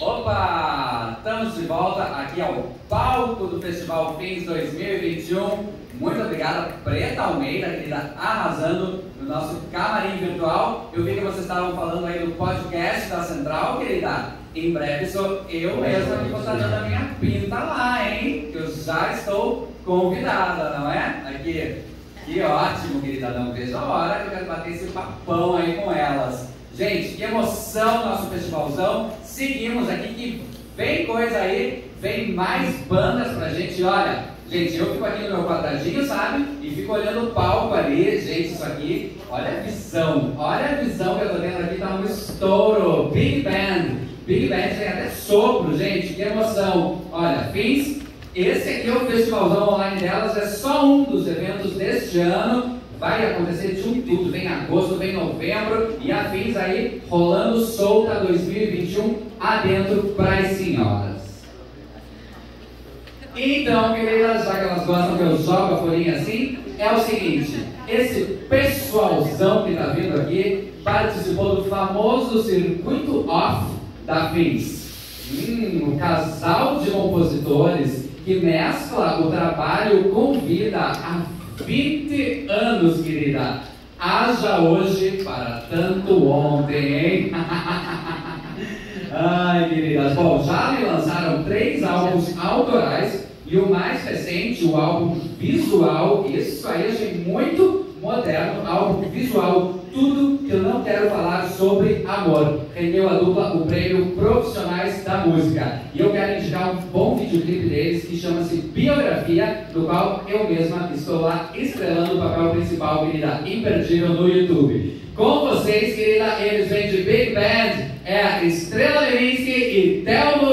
Opa! Estamos de volta aqui ao palco do Festival Fins 2021. Muito obrigada, Preta Almeida, querida, arrasando no nosso camarim virtual. Eu vi que vocês estavam falando aí do podcast da Central, querida. Em breve sou eu mesma que vou estar dando a minha pinta lá, hein? Que eu já estou convidada, não é? Aqui. Que ótimo, querida. Não vejo a hora que eu quero bater esse papão aí com elas. Gente, que emoção nosso festivalzão. Seguimos aqui que vem coisa aí, vem mais bandas pra gente. Olha, gente, eu fico aqui no meu quadradinho, sabe? E fico olhando o palco ali. Gente, isso aqui, olha a visão. Olha a visão que eu tô tendo aqui, tá um estouro. Big Band. Big Band tem até sopro, gente. Que emoção. Olha, fins. Esse aqui é o festivalzão online delas, é só um dos eventos deste ano. Vai acontecer tudo, vem agosto, vem novembro e afins aí rolando solta 2021 adentro para as senhoras. Então, queridas, já que elas gostam que eu jogo a folhinha assim, é o seguinte: esse pessoalzão que está vindo aqui participou do famoso circuito off da FINS. Hum, o casal de compositores que mescla o trabalho com vida há 20 anos, querida. Haja hoje para tanto ontem, hein? Ai, queridas. Bom, já lançaram três álbuns autorais e o mais recente, o álbum visual. Isso aí achei muito moderno, álbum visual. Tudo que eu não quero falar sobre amor. Rendeu a dupla o prêmio Profissionais da Música. E eu quero indicar um bom videoclipe deles que chama-se Biografia, no qual eu mesma estou lá estrelando o papel principal, querida, imperdível no YouTube. Com vocês, querida, eles vêm de Big Band, é a Estrela Lewinsky e Thelmo